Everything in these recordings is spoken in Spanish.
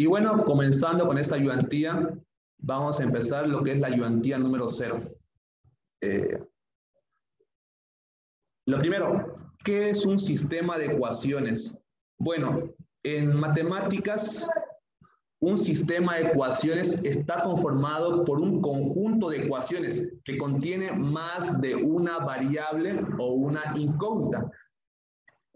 Y bueno, comenzando con esta ayudantía, vamos a empezar lo que es la ayudantía número cero. Eh, lo primero, ¿qué es un sistema de ecuaciones? Bueno, en matemáticas, un sistema de ecuaciones está conformado por un conjunto de ecuaciones que contiene más de una variable o una incógnita.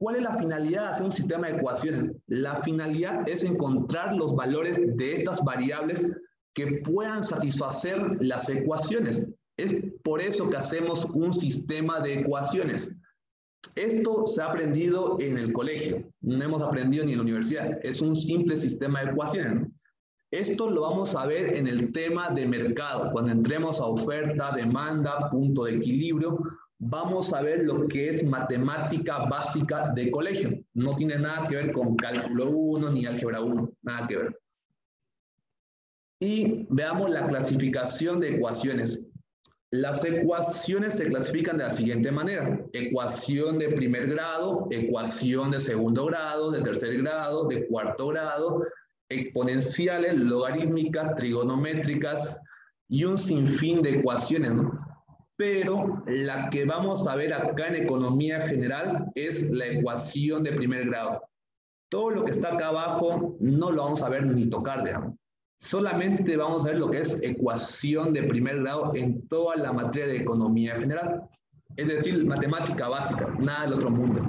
¿Cuál es la finalidad de hacer un sistema de ecuaciones? La finalidad es encontrar los valores de estas variables que puedan satisfacer las ecuaciones. Es por eso que hacemos un sistema de ecuaciones. Esto se ha aprendido en el colegio, no hemos aprendido ni en la universidad. Es un simple sistema de ecuaciones. Esto lo vamos a ver en el tema de mercado. Cuando entremos a oferta, demanda, punto de equilibrio, vamos a ver lo que es matemática básica de colegio. No tiene nada que ver con cálculo 1 ni álgebra 1, nada que ver. Y veamos la clasificación de ecuaciones. Las ecuaciones se clasifican de la siguiente manera. Ecuación de primer grado, ecuación de segundo grado, de tercer grado, de cuarto grado, exponenciales, logarítmicas, trigonométricas y un sinfín de ecuaciones. Pero la que vamos a ver acá en economía general es la ecuación de primer grado. Todo lo que está acá abajo no lo vamos a ver ni tocar, digamos. Solamente vamos a ver lo que es ecuación de primer grado en toda la materia de economía general. Es decir, matemática básica, nada del otro mundo.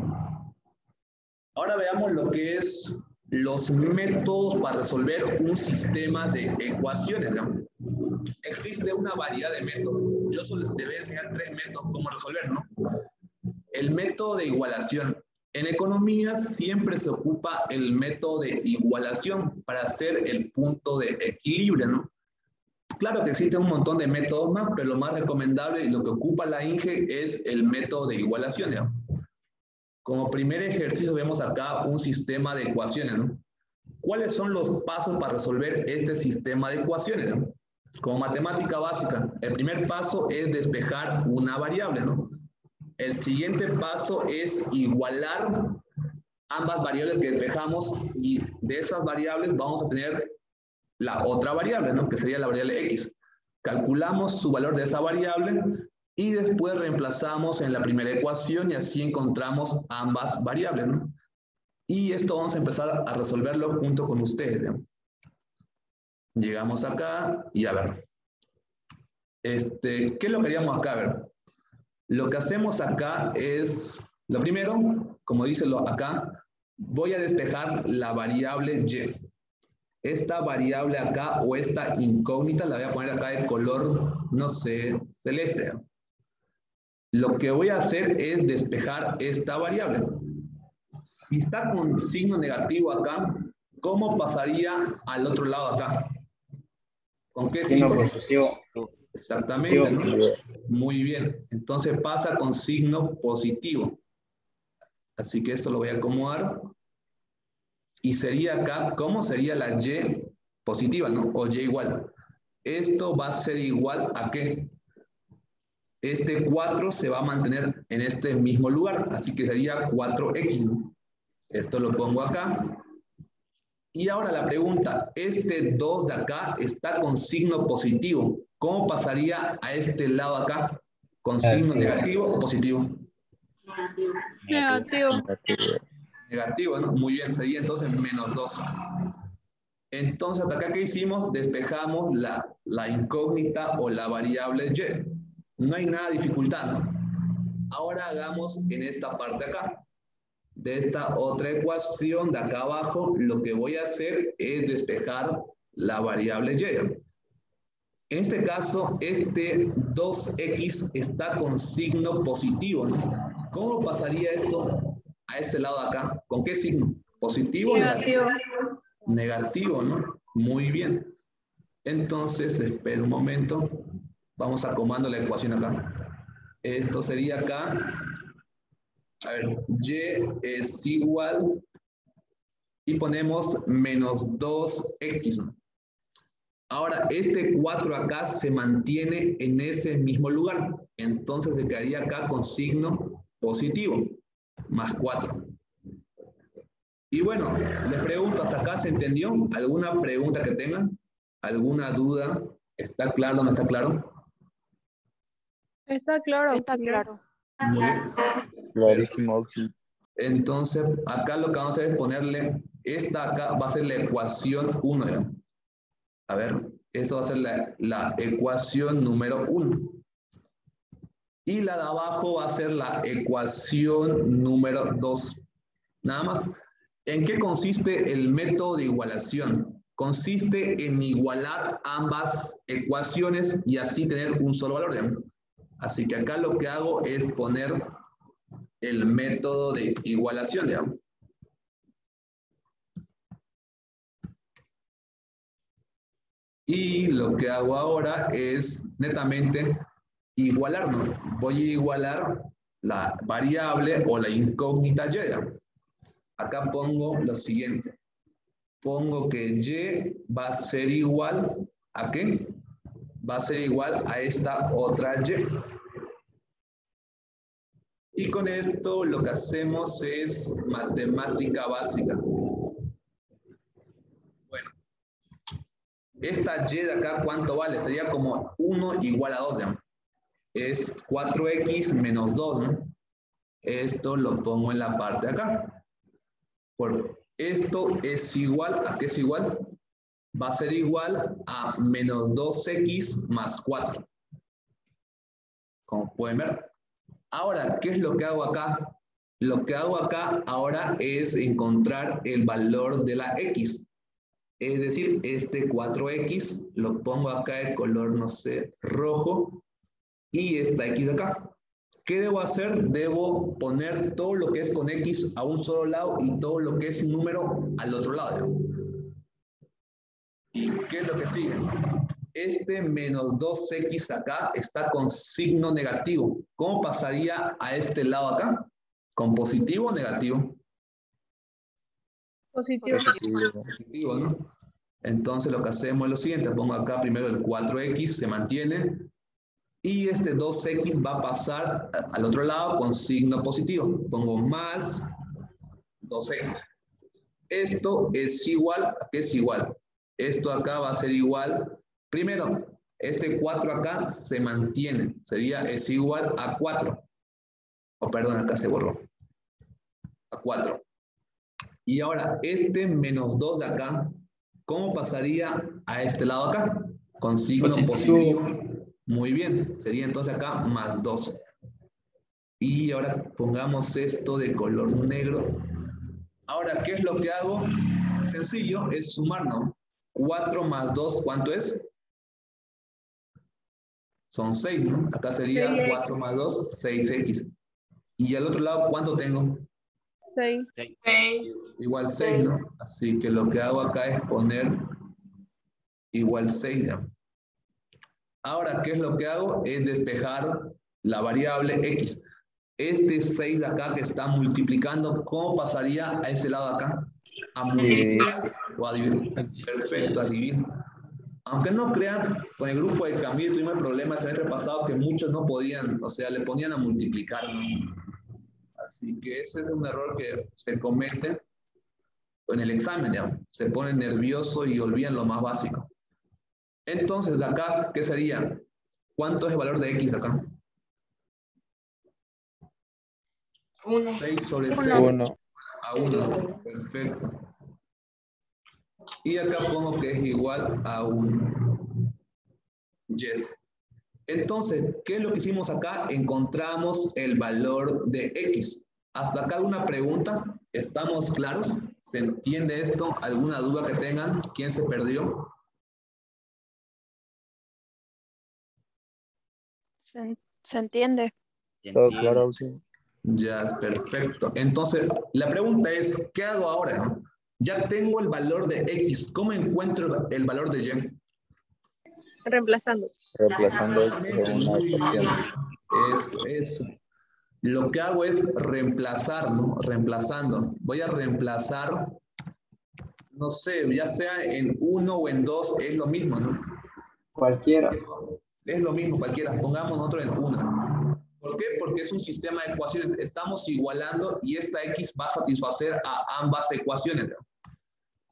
Ahora veamos lo que es los métodos para resolver un sistema de ecuaciones. Existe una variedad de métodos. Yo solo debo enseñar tres métodos cómo resolver, ¿no? El método de igualación. En economía siempre se ocupa el método de igualación para hacer el punto de equilibrio, ¿no? Claro que existen un montón de métodos más, pero lo más recomendable y lo que ocupa la INGE es el método de igualación, ¿no? Como primer ejercicio vemos acá un sistema de ecuaciones, ¿no? ¿Cuáles son los pasos para resolver este sistema de ecuaciones? ¿no? Como matemática básica, el primer paso es despejar una variable, ¿no? El siguiente paso es igualar ambas variables que despejamos y de esas variables vamos a tener la otra variable, ¿no? que sería la variable x. Calculamos su valor de esa variable y después reemplazamos en la primera ecuación y así encontramos ambas variables. ¿no? Y esto vamos a empezar a resolverlo junto con ustedes. Llegamos acá y a ver. Este, ¿Qué es lo que haríamos acá? A ver. Lo que hacemos acá es, lo primero, como dice acá, voy a despejar la variable y. Esta variable acá o esta incógnita la voy a poner acá de color, no sé, celeste. Lo que voy a hacer es despejar esta variable. Si está con signo negativo acá, ¿cómo pasaría al otro lado acá? ¿Con qué signo? Signo positivo. Exactamente. Muy bien. Entonces pasa con signo positivo. Así que esto lo voy a acomodar. Y sería acá, ¿cómo sería la Y positiva, no? O Y igual. Esto va a ser igual a qué? Este 4 se va a mantener en este mismo lugar, así que sería 4x. Esto lo pongo acá. Y ahora la pregunta, este 2 de acá está con signo positivo. ¿Cómo pasaría a este lado acá? ¿Con signo negativo o positivo? Negativo. Negativo. ¿no? Muy bien, sería entonces menos 2. Entonces, hasta acá, ¿qué hicimos? Despejamos la, la incógnita o la variable y. No hay nada dificultando. Ahora hagamos en esta parte acá. De esta otra ecuación de acá abajo, lo que voy a hacer es despejar la variable y. En este caso, este 2x está con signo positivo. ¿Cómo pasaría esto a ese lado de acá? ¿Con qué signo? ¿Positivo negativo? Negativo, ¿no? Muy bien. Entonces, espera un momento. Vamos acomodando la ecuación acá. Esto sería acá. A ver, y es igual. Y ponemos menos 2x. ¿no? Ahora, este 4 acá se mantiene en ese mismo lugar. Entonces se quedaría acá con signo positivo, más 4. Y bueno, les pregunto, ¿hasta acá se entendió? ¿Alguna pregunta que tengan? ¿Alguna duda? ¿Está claro o no está claro? Está claro. Está claro. Muy bien. Clarísimo, sí. Entonces, acá lo que vamos a hacer es ponerle, esta acá va a ser la ecuación 1. ¿ya? A ver, eso va a ser la, la ecuación número 1. Y la de abajo va a ser la ecuación número 2. Nada más. ¿En qué consiste el método de igualación? Consiste en igualar ambas ecuaciones y así tener un solo valor. Así que acá lo que hago es poner el método de igualación, digamos. Y lo que hago ahora es netamente igualar, ¿no? Voy a igualar la variable o la incógnita y. Acá pongo lo siguiente. Pongo que y va a ser igual a qué? Va a ser igual a esta otra y. Y con esto lo que hacemos es matemática básica. Bueno, esta y de acá, ¿cuánto vale? Sería como 1 igual a 2, ¿ya? Es 4x menos 2, ¿no? Esto lo pongo en la parte de acá. Por esto es igual, ¿a qué es igual? Va a ser igual a menos 2x más 4. Como pueden ver. Ahora, ¿qué es lo que hago acá? Lo que hago acá ahora es encontrar el valor de la x. Es decir, este 4x lo pongo acá de color, no sé, rojo. Y esta x de acá. ¿Qué debo hacer? Debo poner todo lo que es con x a un solo lado y todo lo que es número al otro lado. ¿Y qué es lo que sigue? Este menos 2x acá está con signo negativo. ¿Cómo pasaría a este lado acá? ¿Con positivo o negativo? Positivo. Positivo, ¿no? Entonces lo que hacemos es lo siguiente. Pongo acá primero el 4x, se mantiene. Y este 2x va a pasar al otro lado con signo positivo. Pongo más 2x. Esto es igual, ¿a qué es igual? Esto acá va a ser igual Primero, este 4 acá se mantiene, sería, es igual a 4. O perdón, acá se borró. A 4. Y ahora, este menos 2 de acá, ¿cómo pasaría a este lado acá? Con signo positivo. Muy bien, sería entonces acá más 2. Y ahora pongamos esto de color negro. Ahora, ¿qué es lo que hago? Sencillo, es sumar, ¿no? 4 más 2, ¿cuánto es? Son 6, ¿no? Acá sería 4 más 2, 6x. Y al otro lado, ¿cuánto tengo? 6. 6. Igual 6, ¿no? Así que lo que hago acá es poner igual 6. ¿no? Ahora, ¿qué es lo que hago? Es despejar la variable x. Este 6 de acá que está multiplicando, ¿cómo pasaría a ese lado acá? A multiplicar adivinar. Perfecto, adivino. Aunque no crean, con el grupo de cambio tuvimos el problema el semestre pasado que muchos no podían, o sea, le ponían a multiplicar. Así que ese es un error que se comete en el examen, ya. Se pone nervioso y olvidan lo más básico. Entonces, de acá, ¿qué sería? ¿Cuánto es el valor de x acá? 1. 6 sobre 6 Uno. a 1. Perfecto. Y acá pongo que es igual a un yes. Entonces, ¿qué es lo que hicimos acá? Encontramos el valor de x. ¿Hasta acá alguna pregunta? ¿Estamos claros? ¿Se entiende esto? ¿Alguna duda que tengan? ¿Quién se perdió? Se, se entiende. Todo claro, sí. Ya es perfecto. Entonces, la pregunta es, ¿qué hago ahora? Ya tengo el valor de X. ¿Cómo encuentro el valor de Y? Reemplazando. Reemplazando. Eso, eso. Lo que hago es reemplazar, ¿no? Reemplazando. Voy a reemplazar, no sé, ya sea en uno o en dos, es lo mismo, ¿no? Cualquiera. Es lo mismo, cualquiera. Pongamos nosotros en una. ¿Por qué? Porque es un sistema de ecuaciones. Estamos igualando y esta X va a satisfacer a ambas ecuaciones.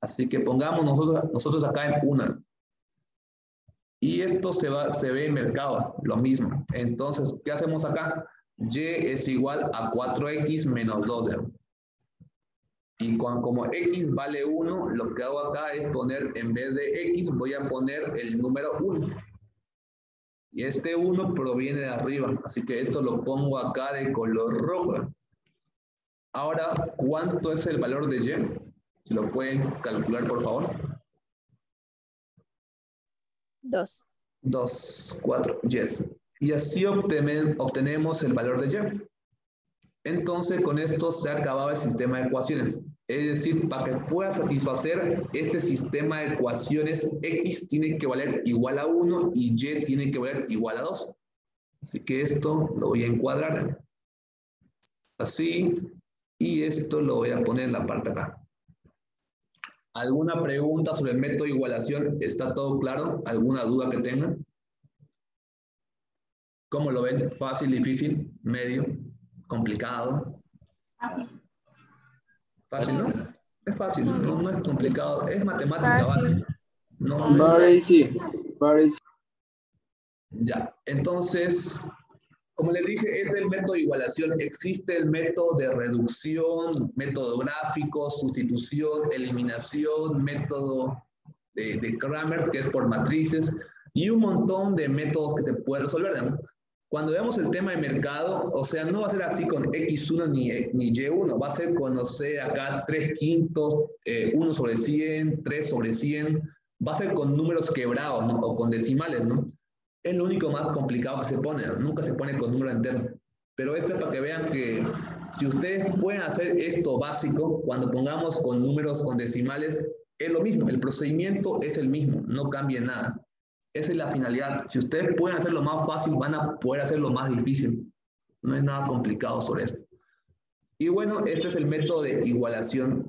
Así que pongamos nosotros, nosotros acá en una. Y esto se, va, se ve en mercado, lo mismo. Entonces, ¿qué hacemos acá? Y es igual a 4X menos 2. Y como X vale 1, lo que hago acá es poner, en vez de X, voy a poner el número 1. Y este 1 proviene de arriba, así que esto lo pongo acá de color rojo. Ahora, ¿cuánto es el valor de y? Si lo pueden calcular, por favor. 2. 2, 4, yes. Y así obtenemos el valor de y. Entonces, con esto se ha acabado el sistema de ecuaciones. Es decir, para que pueda satisfacer este sistema de ecuaciones, x tiene que valer igual a 1 y y tiene que valer igual a 2. Así que esto lo voy a encuadrar. Así. Y esto lo voy a poner en la parte acá. ¿Alguna pregunta sobre el método de igualación? ¿Está todo claro? ¿Alguna duda que tengan? ¿Cómo lo ven? ¿Fácil, difícil, medio, complicado? Fácil, ¿no? Es fácil, no, es complicado, es matemática básica. No, very easy, very Ya, entonces, como les dije, este es el método de igualación. Existe el método de reducción, método gráfico, sustitución, eliminación, método de, de Kramer, que es por matrices, y un montón de métodos que se pueden resolver. ¿no? Cuando veamos el tema de mercado, o sea, no va a ser así con X1 ni, ni Y1, va a ser con, no sé, acá 3 quintos, 1 eh, sobre 100, 3 sobre 100, va a ser con números quebrados, ¿no? O con decimales, ¿no? Es lo único más complicado que se pone, nunca se pone con número entero. Pero esto es para que vean que si ustedes pueden hacer esto básico, cuando pongamos con números con decimales, es lo mismo, el procedimiento es el mismo, no cambia nada. Esa es la finalidad. Si ustedes pueden hacerlo más fácil, van a poder hacerlo más difícil. No es nada complicado sobre esto. Y bueno, este es el método de igualación.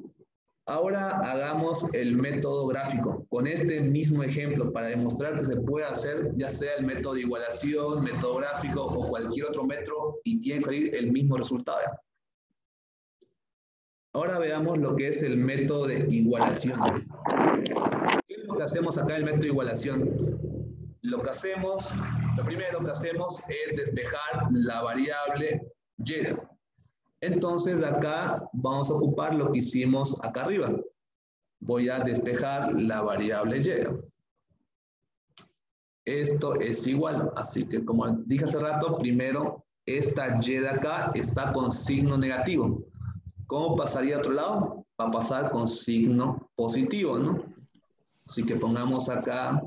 Ahora hagamos el método gráfico con este mismo ejemplo para demostrar que se puede hacer ya sea el método de igualación, método gráfico o cualquier otro método y tiene que salir el mismo resultado. Ahora veamos lo que es el método de igualación. ¿Qué es lo que hacemos acá en el método de igualación? Lo que hacemos, lo primero que hacemos es despejar la variable y. Entonces acá vamos a ocupar lo que hicimos acá arriba. Voy a despejar la variable y. Esto es igual, así que como dije hace rato, primero esta y de acá está con signo negativo. ¿Cómo pasaría a otro lado? Va a pasar con signo positivo, ¿no? Así que pongamos acá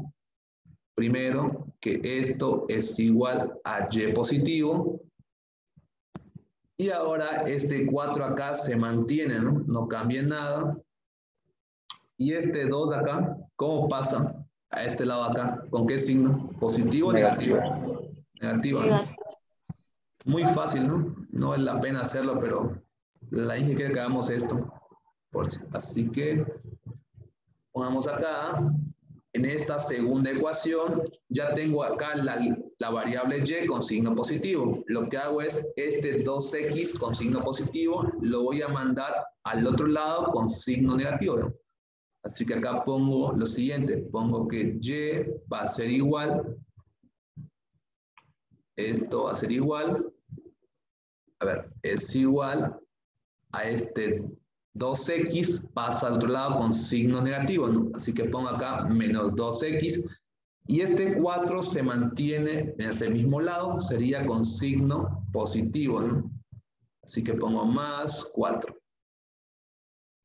Primero, que esto es igual a y positivo. Y ahora este 4 acá se mantiene, ¿no? No cambia nada. Y este 2 acá, ¿cómo pasa a este lado acá? ¿Con qué signo? ¿Positivo o negativo? Negativo. Muy fácil, ¿no? No es la pena hacerlo, pero la dije que hagamos esto. Por Así que pongamos acá en esta segunda ecuación ya tengo acá la, variable y con signo positivo. Lo que hago es este 2x con signo positivo lo voy a mandar al otro lado con signo negativo. Así que acá pongo lo siguiente, pongo que y va a ser igual, esto va a ser igual, a ver, es igual a este 2x pasa al otro lado con signo negativo, ¿no? Así que pongo acá menos 2x y este 4 se mantiene en ese mismo lado, sería con signo positivo, ¿no? Así que pongo más 4.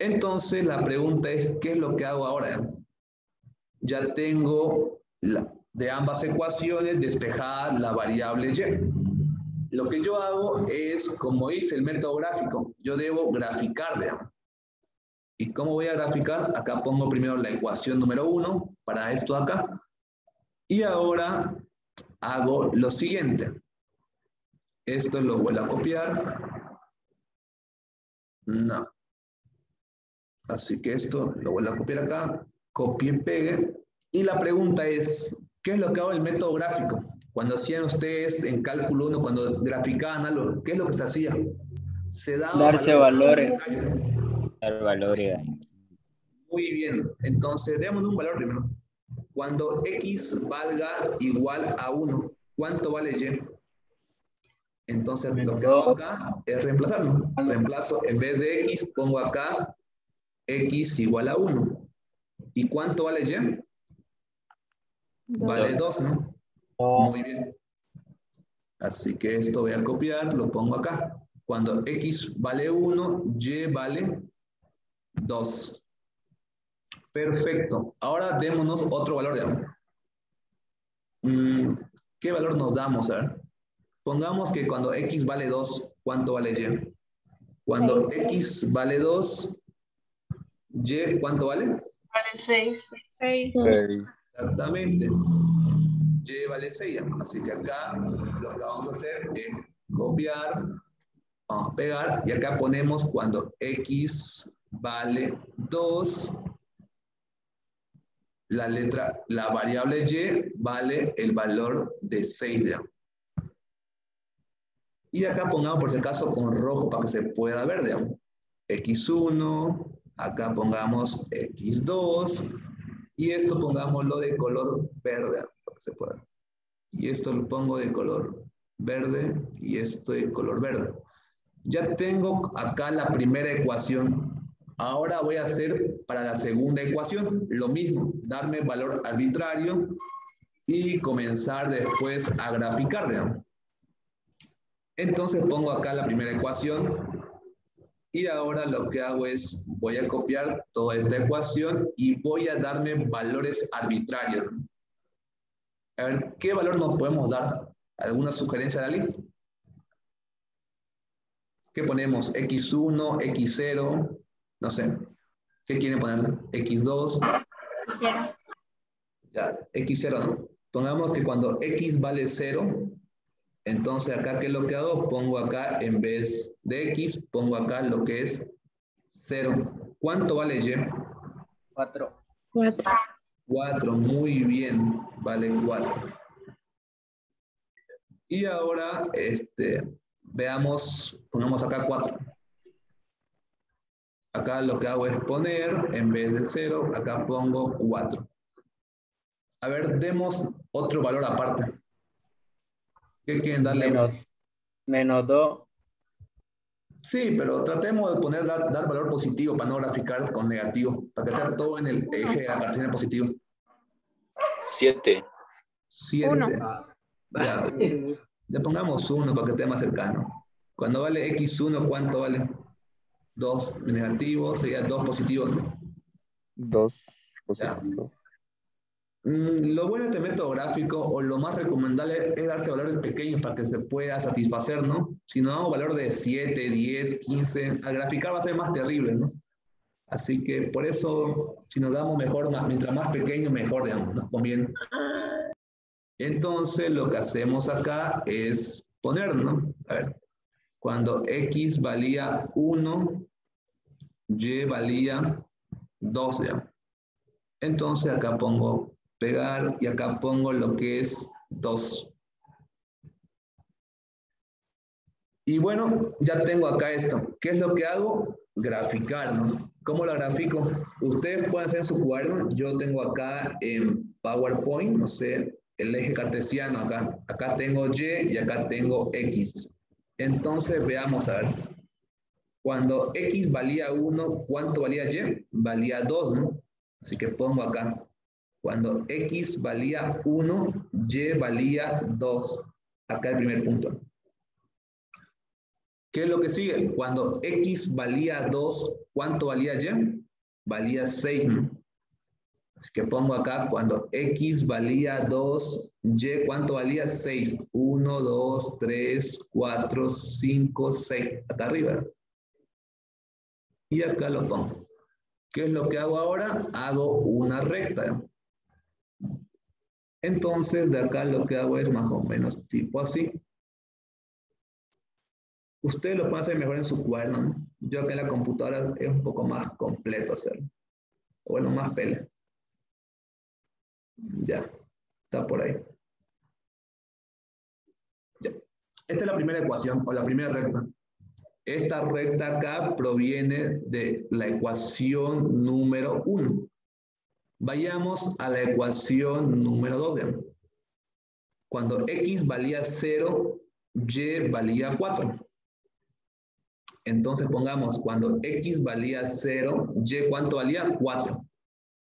Entonces la pregunta es, ¿qué es lo que hago ahora? Ya tengo de ambas ecuaciones despejada la variable y. Lo que yo hago es, como hice el método gráfico, yo debo graficar. ¿Y cómo voy a graficar? Acá pongo primero la ecuación número uno para esto acá. Y ahora hago lo siguiente. Esto lo vuelvo a copiar. No. Así que esto lo vuelvo a copiar acá. Copie y pegue. Y la pregunta es, ¿qué es lo que hago en el método gráfico? Cuando hacían ustedes en cálculo 1, cuando graficaban algo, ¿qué es lo que se hacía? Se daba Darse valores. Dar valores. Muy bien, entonces démosle un valor primero. Cuando x valga igual a 1, ¿cuánto vale y? Entonces lo que dos. hago acá es reemplazarlo. Reemplazo, en vez de x, pongo acá x igual a 1. ¿Y cuánto vale y? Vale 2, ¿no? Muy bien. Así que esto voy a copiar, lo pongo acá. Cuando x vale 1, y vale 2. Perfecto. Ahora démonos otro valor de amor. Mm, ¿Qué valor nos damos? A ver. Pongamos que cuando x vale 2, ¿cuánto vale y? Cuando x vale 2, y, ¿cuánto vale? Vale 6. Seis. Seis. Exactamente. Y vale 6. Así que acá lo que vamos a hacer es copiar, vamos a pegar, y acá ponemos cuando x vale 2, la letra, la variable y vale el valor de 6. ¿ya? Y acá pongamos por si acaso con rojo para que se pueda ver, digamos. x1, acá pongamos x2, y esto pongámoslo de color verde, para que se pueda. Y esto lo pongo de color verde y esto de color verde. Ya tengo acá la primera ecuación. Ahora voy a hacer para la segunda ecuación lo mismo, darme valor arbitrario y comenzar después a graficar, digamos. Entonces pongo acá la primera ecuación y ahora lo que hago es, voy a copiar toda esta ecuación y voy a darme valores arbitrarios. A ver, ¿qué valor nos podemos dar? ¿Alguna sugerencia alguien? ¿Qué ponemos? X1, X0, no sé. ¿Qué quieren poner? X2, ya, X0, ¿no? Pongamos que cuando X vale 0, entonces acá, ¿qué es lo que hago? Pongo acá, en vez de X, pongo acá lo que es 0. ¿Cuánto vale Y? 4. Cuatro. 4, muy bien, vale 4. Y ahora, este, veamos, pongamos acá 4. Acá lo que hago es poner, en vez de 0, acá pongo 4. A ver, demos otro valor aparte. ¿Qué quieren darle? Menos, menos 2. Sí, pero tratemos de poner, dar, dar valor positivo para no graficar con negativo, para que sea todo en el eje a partir de positivo. Siete. 7. Uno. Ya, le pongamos 1 para que esté más cercano. Cuando vale x1, ¿cuánto vale? 2 negativo, sería 2 positivo. ¿no? Dos. Ya. positivo. Mm, Lo bueno de este método gráfico, o lo más recomendable, es darse valores pequeños para que se pueda satisfacer, ¿no? Si no damos valor de 7, 10, 15, al graficar va a ser más terrible, ¿no? Así que por eso, si nos damos mejor, más- mientras más pequeño, mejor, digamos, nos conviene. Entonces, lo que hacemos acá es poner, ¿no? A ver, cuando x valía 1, y valía 2, ya. Entonces acá pongo pegar y acá pongo lo que es 2. Y bueno, ya tengo acá esto. ¿Qué es lo que hago? Graficar, ¿no? ¿Cómo lo grafico? Ustedes pueden hacer su cuaderno. Yo tengo acá en PowerPoint, no sé, el eje cartesiano acá. Acá tengo Y y acá tengo X. Entonces veamos, a ver. Cuando X valía 1, ¿cuánto valía Y? Valía 2, ¿no? Así que pongo acá. Cuando X valía 1, Y valía 2. Acá el primer punto. ¿Qué es lo que sigue? Cuando X valía 2, ¿cuánto valía Y? Valía 6, ¿no? Así que pongo acá, cuando X valía 2, Y, ¿cuánto valía? 6. 1, 2, 3, 4, 5, 6. Acá arriba. Y acá lo pongo. ¿Qué es lo que hago ahora? Hago una recta. Entonces, de acá lo que hago es más o menos tipo así. Ustedes lo pueden hacer mejor en su cuaderno. ¿no? Yo acá en la computadora es un poco más completo hacerlo. Bueno, más pele. Ya, está por ahí. Esta es la primera ecuación o la primera recta. Esta recta acá proviene de la ecuación número 1. Vayamos a la ecuación número 2. Cuando x valía 0, y valía 4. Entonces pongamos, cuando x valía 0, y ¿cuánto valía? 4.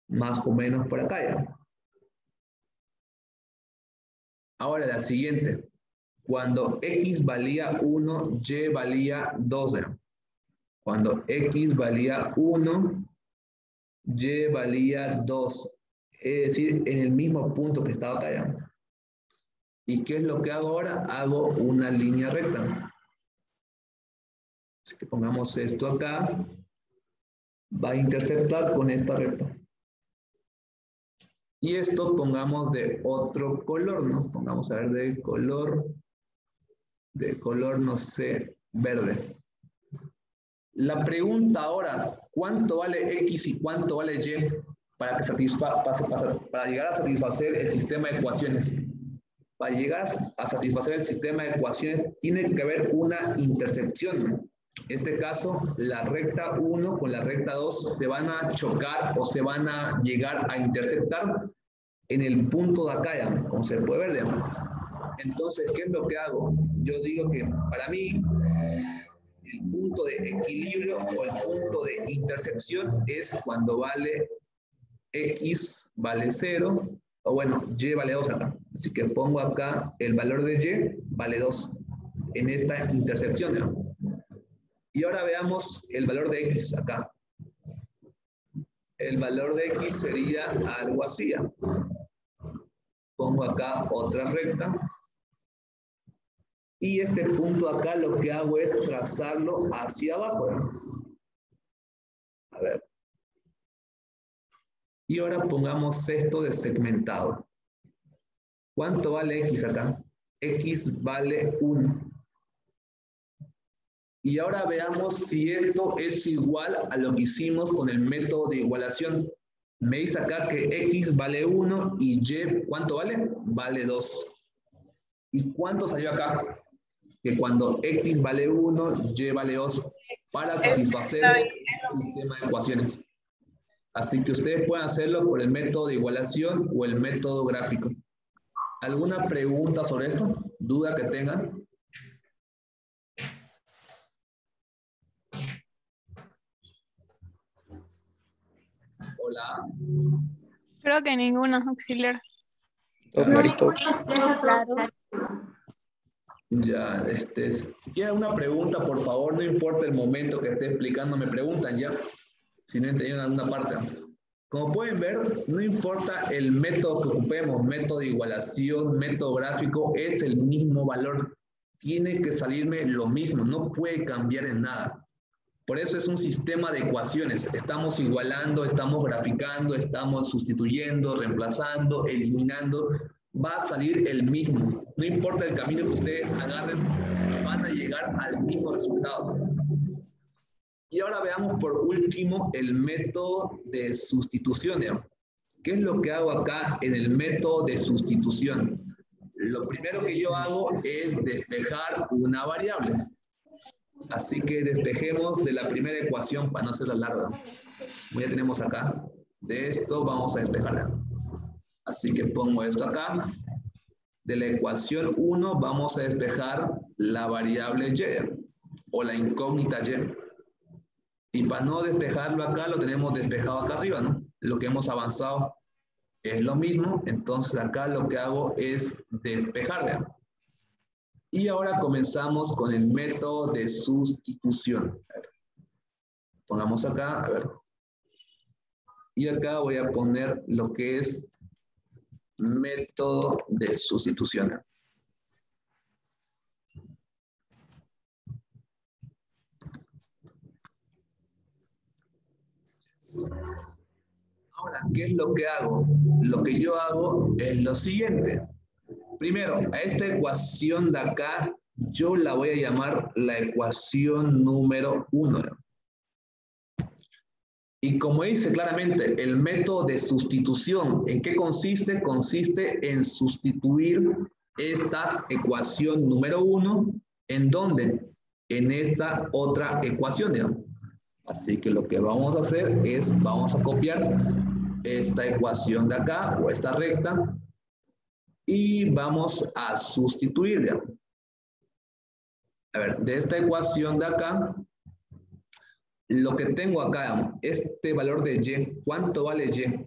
Más o menos por acá ya. Ahora la siguiente. Cuando x valía 1, y valía 12. Cuando x valía 1, y valía 2. Es decir, en el mismo punto que estaba tallando. ¿Y qué es lo que hago ahora? Hago una línea recta. Así que pongamos esto acá. Va a interceptar con esta recta. Y esto pongamos de otro color, ¿no? Pongamos a ver de color, de color, no sé, verde. La pregunta ahora, ¿cuánto vale X y cuánto vale Y para, que para llegar a satisfacer el sistema de ecuaciones? Para llegar a satisfacer el sistema de ecuaciones tiene que haber una intersección. En este caso, la recta 1 con la recta 2 se van a chocar o se van a llegar a interceptar en el punto de acá, como se puede ver. Entonces, ¿qué es lo que hago? Yo digo que para mí el punto de equilibrio o el punto de intersección es cuando vale x vale 0, o bueno, y vale 2 acá. Así que pongo acá el valor de y vale 2 en esta intersección. ¿no? Y ahora veamos el valor de x acá. El valor de x sería algo así. Pongo acá otra recta. Y este punto acá lo que hago es trazarlo hacia abajo. A ver. Y ahora pongamos esto de segmentado. ¿Cuánto vale x acá? x vale 1. Y ahora veamos si esto es igual a lo que hicimos con el método de igualación. Me dice acá que x vale 1 y y, ¿cuánto vale? Vale 2. ¿Y cuánto salió acá? Que cuando x vale 1, y vale 2 para satisfacer el sistema de ecuaciones. Así que ustedes pueden hacerlo por el método de igualación o el método gráfico. ¿Alguna pregunta sobre esto? ¿Duda que tengan? Hola. Creo que ninguna auxiliar. Claro. Ya, este, si tienen una pregunta, por favor, no importa el momento que esté explicando, me preguntan ya, si no entendieron alguna parte. Como pueden ver, no importa el método que ocupemos, método de igualación, método gráfico, es el mismo valor. Tiene que salirme lo mismo, no puede cambiar en nada. Por eso es un sistema de ecuaciones. Estamos igualando, estamos graficando, estamos sustituyendo, reemplazando, eliminando. Va a salir el mismo. No importa el camino que ustedes agarren, van a llegar al mismo resultado. Y ahora veamos por último el método de sustitución. ¿Qué es lo que hago acá en el método de sustitución? Lo primero que yo hago es despejar una variable. Así que despejemos de la primera ecuación para no hacerla larga. Como ya tenemos acá, de esto vamos a despejarla. Así que pongo esto acá. De la ecuación 1 vamos a despejar la variable y o la incógnita y. Y para no despejarlo acá, lo tenemos despejado acá arriba, ¿no? Lo que hemos avanzado es lo mismo, entonces acá lo que hago es despejarle. Y ahora comenzamos con el método de sustitución. Pongamos acá, a ver. Y acá voy a poner lo que es método de sustitución. Ahora, ¿qué es lo que hago? Lo que yo hago es lo siguiente. Primero, a esta ecuación de acá, yo la voy a llamar la ecuación número uno. Y como dice claramente, el método de sustitución, ¿en qué consiste? Consiste en sustituir esta ecuación número uno, ¿en dónde? En esta otra ecuación, digamos. Así que lo que vamos a hacer es, vamos a copiar esta ecuación de acá, o esta recta, y vamos a sustituir, digamos. A ver, de esta ecuación de acá, lo que tengo acá, este valor de y, ¿cuánto vale y?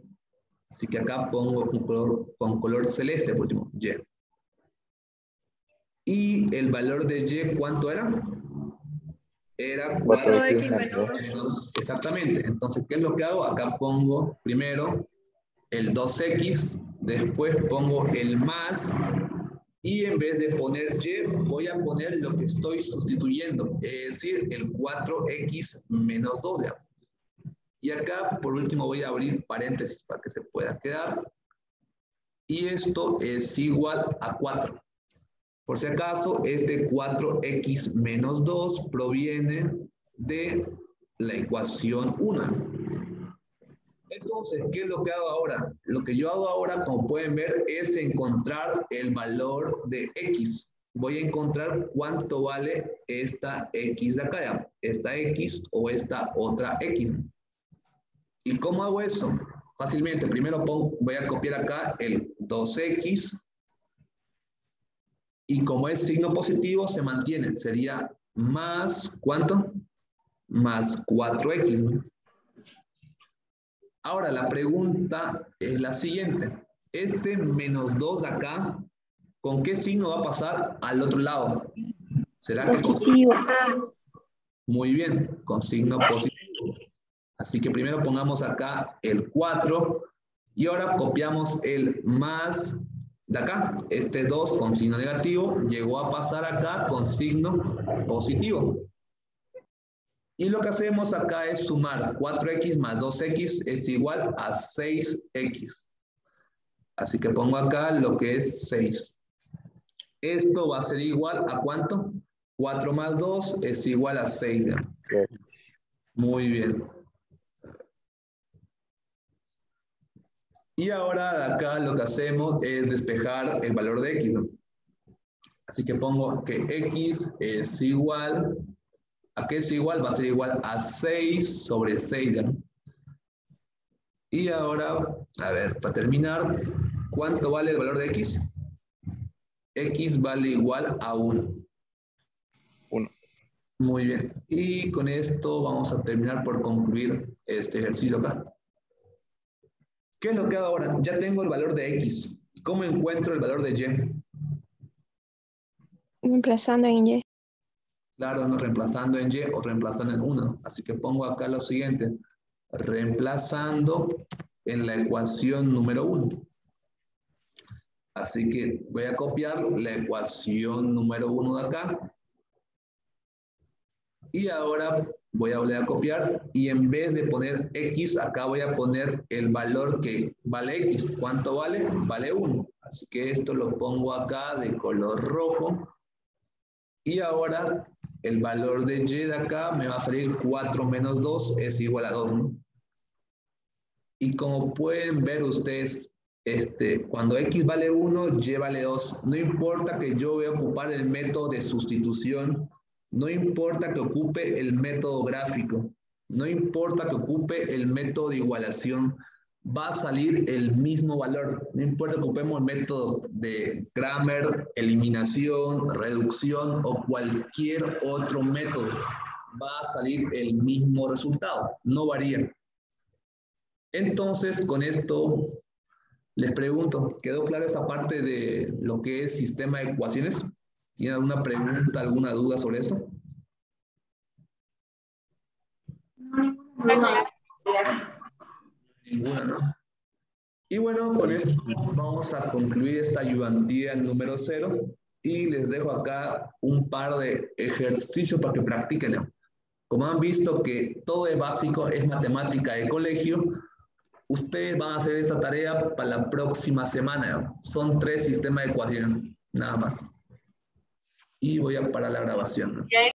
Así que acá pongo un color, con color celeste, por último, y. Y el valor de y, ¿cuánto era? Era 4x menos Exactamente. Entonces, ¿qué es lo que hago? Acá pongo primero el 2x, después pongo el más, y en vez de poner y, voy a poner lo que estoy sustituyendo, es decir, el 4x menos 2. Y acá, por último, voy a abrir paréntesis para que se pueda quedar. Y esto es igual a 4. Por si acaso, este 4x menos 2 proviene de la ecuación 1. Entonces, ¿qué es lo que hago ahora? Lo que yo hago ahora, como pueden ver, es encontrar el valor de x. Voy a encontrar cuánto vale esta x de acá, esta x o esta otra x. ¿Y cómo hago eso? Fácilmente, primero voy a copiar acá el 2x y como es signo positivo se mantiene, sería más, ¿cuánto? Más 4x. Ahora la pregunta es la siguiente. Este menos 2 de acá, ¿con qué signo va a pasar al otro lado? ¿Será positivo. Muy bien, con signo positivo. Así que primero pongamos acá el 4 y ahora copiamos el más de acá. Este 2 con signo negativo llegó a pasar acá con signo positivo. Y lo que hacemos acá es sumar 4x más 2x es igual a 6x. Así que pongo acá lo que es 6. Esto va a ser igual a cuánto? 4 más 2 es igual a 6. Muy bien. Y ahora acá lo que hacemos es despejar el valor de x. Así que pongo que x es igual ¿A qué es igual? Va a ser igual a 6 sobre 6. Y ahora, a ver, para terminar, ¿cuánto vale el valor de x? x vale igual a 1. 1. Muy bien. Y con esto vamos a terminar por concluir este ejercicio acá. ¿Qué es lo que hago ahora? Ya tengo el valor de x. ¿Cómo encuentro el valor de y? Reemplazando en y. Claro, no reemplazando en y o reemplazando en 1. Así que pongo acá lo siguiente. Reemplazando en la ecuación número 1. Así que voy a copiar la ecuación número 1 de acá. Y ahora voy a volver a copiar y en vez de poner x, acá voy a poner el valor que vale x. ¿Cuánto vale? Vale 1. Así que esto lo pongo acá de color rojo. Y ahora el valor de y de acá me va a salir 4 menos 2 es igual a 2. Y como pueden ver ustedes, este, cuando x vale 1, y vale 2. No importa que yo voy a ocupar el método de sustitución, no importa que ocupe el método gráfico, no importa que ocupe el método de igualación, va a salir el mismo valor. No importa que ocupemos el método de Kramer, eliminación, reducción o cualquier otro método, va a salir el mismo resultado, no varía. Entonces, con esto les pregunto, ¿quedó clara esta parte de lo que es sistema de ecuaciones? ¿Tienen alguna pregunta, alguna duda sobre esto? Ninguna, ¿no? Y bueno, con esto vamos a concluir esta ayudantía número cero y les dejo acá un par de ejercicios para que practiquen. Como han visto que todo es básico, es matemática de colegio, ustedes van a hacer esta tarea para la próxima semana. Son tres sistemas de ecuaciones, nada más. Y voy a parar la grabación.